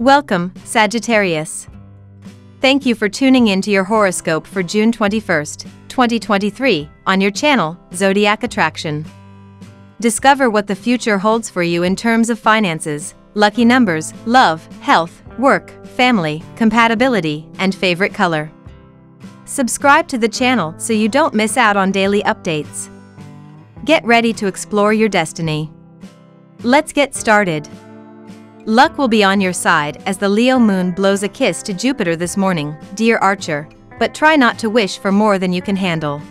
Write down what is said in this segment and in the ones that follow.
Welcome, Sagittarius. Thank you for tuning in to your horoscope for June 21st, 2023, on your channel, Zodiac Attraction. Discover what the future holds for you in terms of finances, lucky numbers, love, health, work, family, compatibility, and favorite color. Subscribe to the channel so you don't miss out on daily updates. Get ready to explore your destiny. Let's get started. Luck will be on your side as the Leo moon blows a kiss to Jupiter this morning, dear Archer, but try not to wish for more than you can handle.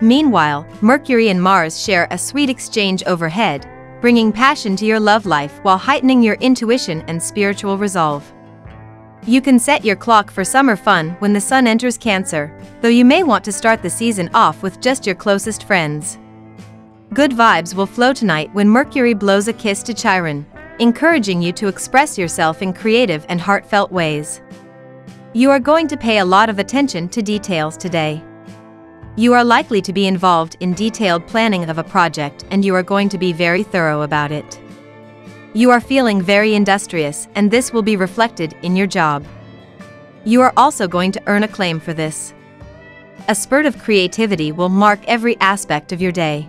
Meanwhile, Mercury and Mars share a sweet exchange overhead, bringing passion to your love life while heightening your intuition and spiritual resolve. You can set your clock for summer fun when the sun enters Cancer, though you may want to start the season off with just your closest friends. Good vibes will flow tonight when Mercury blows a kiss to Chiron, encouraging you to express yourself in creative and heartfelt ways. You are going to pay a lot of attention to details today. You are likely to be involved in detailed planning of a project and you are going to be very thorough about it. You are feeling very industrious and this will be reflected in your job. You are also going to earn a claim for this. A spurt of creativity will mark every aspect of your day.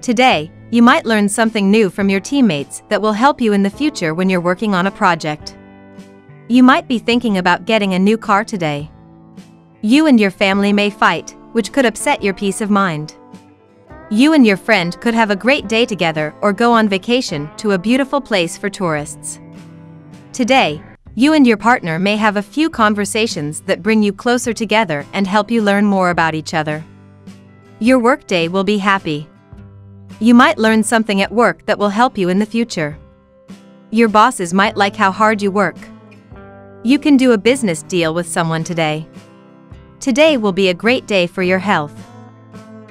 Today, you might learn something new from your teammates that will help you in the future when you're working on a project. You might be thinking about getting a new car today. You and your family may fight, which could upset your peace of mind. You and your friend could have a great day together or go on vacation to a beautiful place for tourists. Today, you and your partner may have a few conversations that bring you closer together and help you learn more about each other. Your workday will be happy. You might learn something at work that will help you in the future. Your bosses might like how hard you work. You can do a business deal with someone today. Today will be a great day for your health.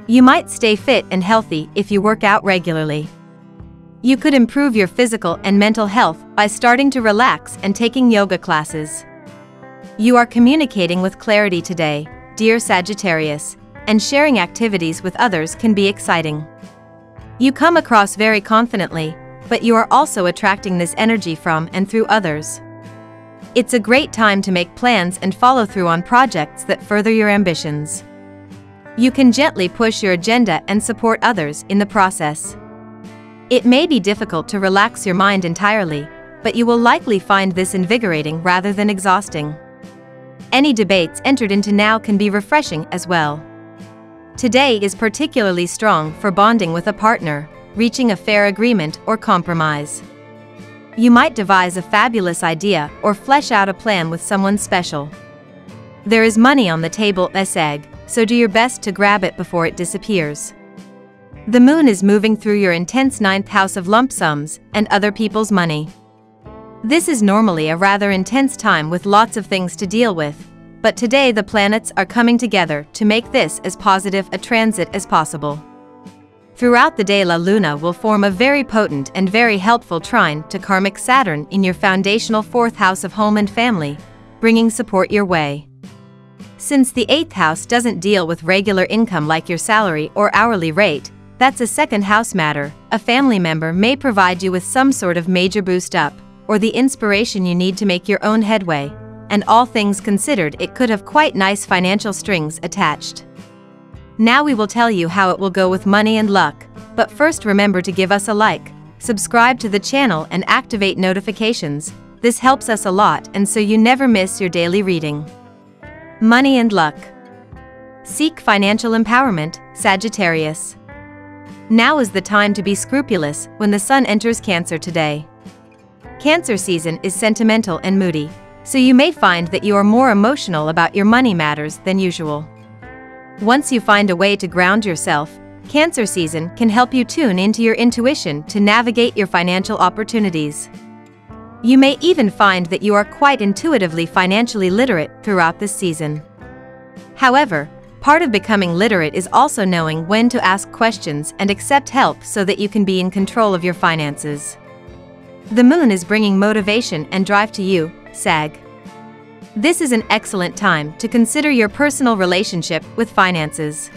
You might stay fit and healthy if you work out regularly. You could improve your physical and mental health by starting to relax and taking yoga classes. You are communicating with clarity today, dear Sagittarius, and sharing activities with others can be exciting. You come across very confidently, but you are also attracting this energy from and through others. It's a great time to make plans and follow through on projects that further your ambitions. You can gently push your agenda and support others in the process. It may be difficult to relax your mind entirely, but you will likely find this invigorating rather than exhausting. Any debates entered into now can be refreshing as well. Today is particularly strong for bonding with a partner, reaching a fair agreement or compromise. You might devise a fabulous idea or flesh out a plan with someone special. There is money on the table as egg, so do your best to grab it before it disappears. The moon is moving through your intense ninth house of lump sums and other people's money. This is normally a rather intense time with lots of things to deal with, but today the planets are coming together to make this as positive a transit as possible. Throughout the day La Luna will form a very potent and very helpful trine to karmic Saturn in your foundational fourth house of home and family, bringing support your way. Since the eighth house doesn't deal with regular income like your salary or hourly rate, that's a second house matter, a family member may provide you with some sort of major boost up, or the inspiration you need to make your own headway, and all things considered it could have quite nice financial strings attached. Now we will tell you how it will go with money and luck, but first remember to give us a like, subscribe to the channel and activate notifications, this helps us a lot and so you never miss your daily reading. Money and luck. Seek financial empowerment, Sagittarius. Now is the time to be scrupulous when the sun enters Cancer today. Cancer season is sentimental and moody, so you may find that you are more emotional about your money matters than usual. Once you find a way to ground yourself, Cancer season can help you tune into your intuition to navigate your financial opportunities. You may even find that you are quite intuitively financially literate throughout this season. However, part of becoming literate is also knowing when to ask questions and accept help so that you can be in control of your finances. The moon is bringing motivation and drive to you, SAG. This is an excellent time to consider your personal relationship with finances.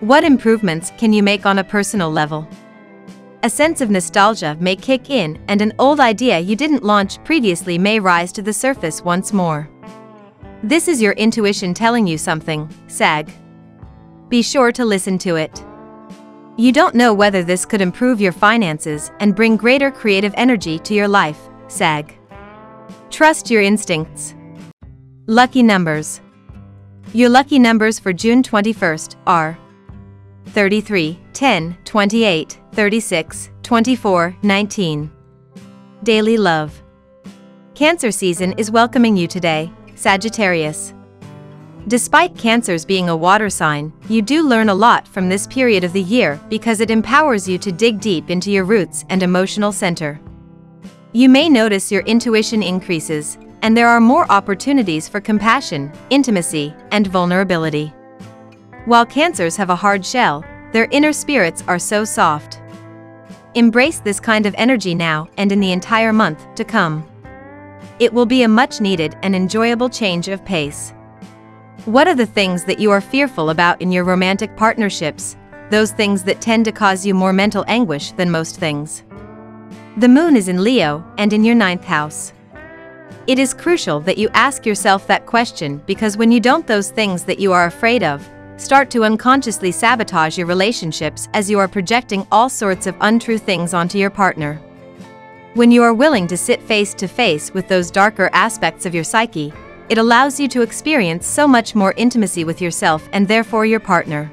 What improvements can you make on a personal level? A sense of nostalgia may kick in and an old idea you didn't launch previously may rise to the surface once more. This is your intuition telling you something, SAG. Be sure to listen to it. You don't know whether this could improve your finances and bring greater creative energy to your life, SAG. Trust your instincts. Lucky numbers. Your lucky numbers for June 21st are 33, 10, 28, 36, 24, 19. Daily love. Cancer season is welcoming you today, Sagittarius. Despite Cancers being a water sign, you do learn a lot from this period of the year because it empowers you to dig deep into your roots and emotional center. You may notice your intuition increases, and there are more opportunities for compassion, intimacy, and vulnerability. While cancers have a hard shell, their inner spirits are so soft. Embrace this kind of energy now and in the entire month to come. It will be a much needed and enjoyable change of pace. What are the things that you are fearful about in your romantic partnerships, those things that tend to cause you more mental anguish than most things? The moon is in Leo and in your ninth house. It is crucial that you ask yourself that question because when you don't those things that you are afraid of, start to unconsciously sabotage your relationships as you are projecting all sorts of untrue things onto your partner. When you are willing to sit face to face with those darker aspects of your psyche, it allows you to experience so much more intimacy with yourself and therefore your partner.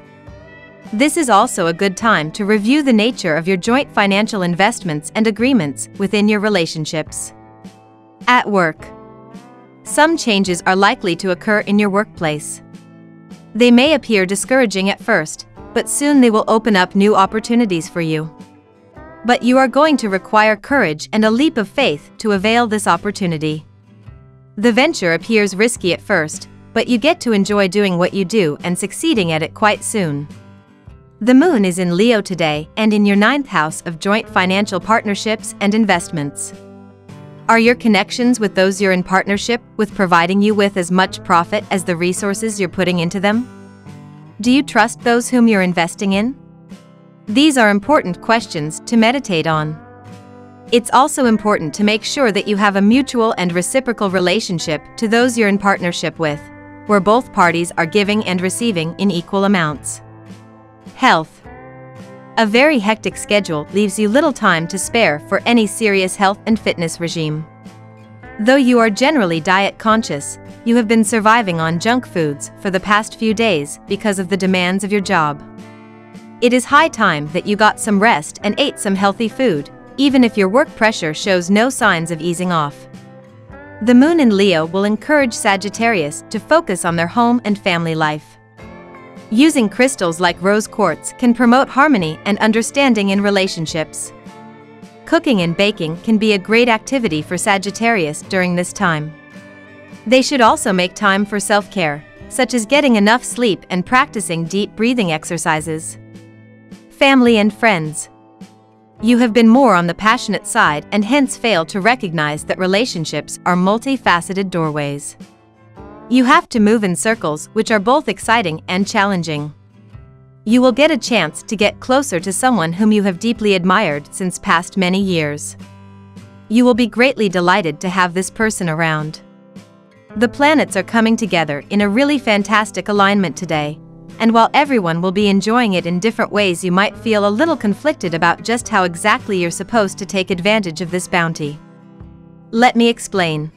This is also a good time to review the nature of your joint financial investments and agreements within your relationships. At work. Some changes are likely to occur in your workplace. They may appear discouraging at first, but soon they will open up new opportunities for you. But you are going to require courage and a leap of faith to avail this opportunity. The venture appears risky at first, but you get to enjoy doing what you do and succeeding at it quite soon. The moon is in Leo today and in your ninth house of joint financial partnerships and investments. Are your connections with those you're in partnership with providing you with as much profit as the resources you're putting into them? Do you trust those whom you're investing in? These are important questions to meditate on. It's also important to make sure that you have a mutual and reciprocal relationship to those you're in partnership with, where both parties are giving and receiving in equal amounts. Health a very hectic schedule leaves you little time to spare for any serious health and fitness regime. Though you are generally diet conscious, you have been surviving on junk foods for the past few days because of the demands of your job. It is high time that you got some rest and ate some healthy food, even if your work pressure shows no signs of easing off. The moon in Leo will encourage Sagittarius to focus on their home and family life. Using crystals like rose quartz can promote harmony and understanding in relationships. Cooking and baking can be a great activity for Sagittarius during this time. They should also make time for self-care, such as getting enough sleep and practicing deep breathing exercises. Family and friends. You have been more on the passionate side and hence fail to recognize that relationships are multifaceted doorways. You have to move in circles which are both exciting and challenging. You will get a chance to get closer to someone whom you have deeply admired since past many years. You will be greatly delighted to have this person around. The planets are coming together in a really fantastic alignment today, and while everyone will be enjoying it in different ways you might feel a little conflicted about just how exactly you're supposed to take advantage of this bounty. Let me explain.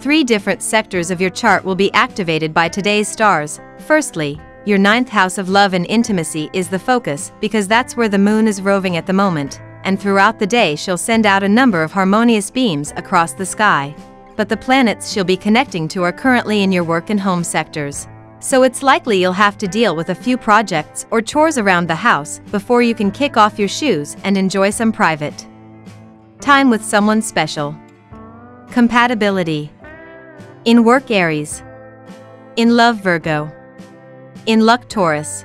Three different sectors of your chart will be activated by today's stars. Firstly, your ninth house of love and intimacy is the focus because that's where the moon is roving at the moment, and throughout the day she'll send out a number of harmonious beams across the sky. But the planets she'll be connecting to are currently in your work and home sectors. So it's likely you'll have to deal with a few projects or chores around the house before you can kick off your shoes and enjoy some private time with someone special. Compatibility in work Aries. In love Virgo. In luck Taurus.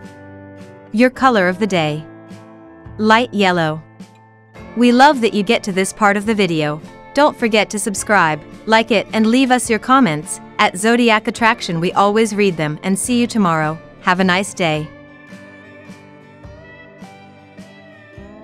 Your color of the day. Light yellow. We love that you get to this part of the video. Don't forget to subscribe, like it and leave us your comments. At Zodiac Attraction we always read them and see you tomorrow. Have a nice day.